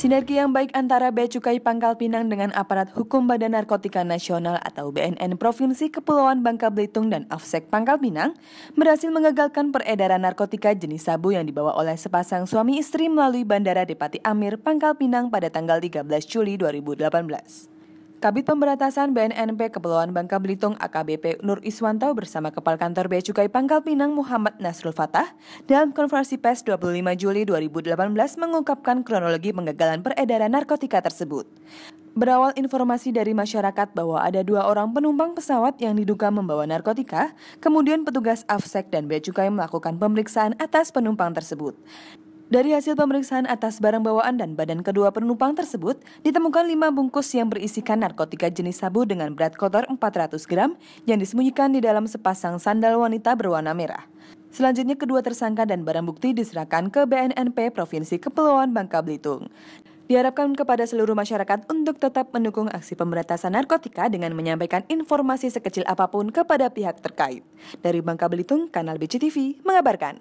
Sinergi yang baik antara Bea Cukai Pangkal Pinang dengan aparat hukum Badan Narkotika Nasional atau BNN Provinsi Kepulauan Bangka Belitung dan Afsek Pangkal Pinang berhasil mengagalkan peredaran narkotika jenis sabu yang dibawa oleh sepasang suami istri melalui Bandara Depati Amir, Pangkal Pinang pada tanggal 13 Juli 2018. Kabit Pemberantasan BNNP Kepulauan Bangka Belitung AKBP Nur Iswanto bersama Kepala Kantor Bea Cukai Pangkal Pinang Muhammad Nasrul Fatah dalam konferensi pers 25 Juli 2018 mengungkapkan kronologi penggagalan peredaran narkotika tersebut. Berawal informasi dari masyarakat bahwa ada dua orang penumpang pesawat yang diduga membawa narkotika, kemudian petugas AFSEK dan Bea Cukai melakukan pemeriksaan atas penumpang tersebut. Dari hasil pemeriksaan atas barang bawaan dan badan kedua penumpang tersebut, ditemukan lima bungkus yang berisikan narkotika jenis sabu dengan berat kotor 400 gram yang disembunyikan di dalam sepasang sandal wanita berwarna merah. Selanjutnya kedua tersangka dan barang bukti diserahkan ke BNNP Provinsi Kepulauan Bangka Belitung. Diharapkan kepada seluruh masyarakat untuk tetap mendukung aksi pemberantasan narkotika dengan menyampaikan informasi sekecil apa pun kepada pihak terkait. Dari Bangka Belitung, Kanal BCTV mengabarkan.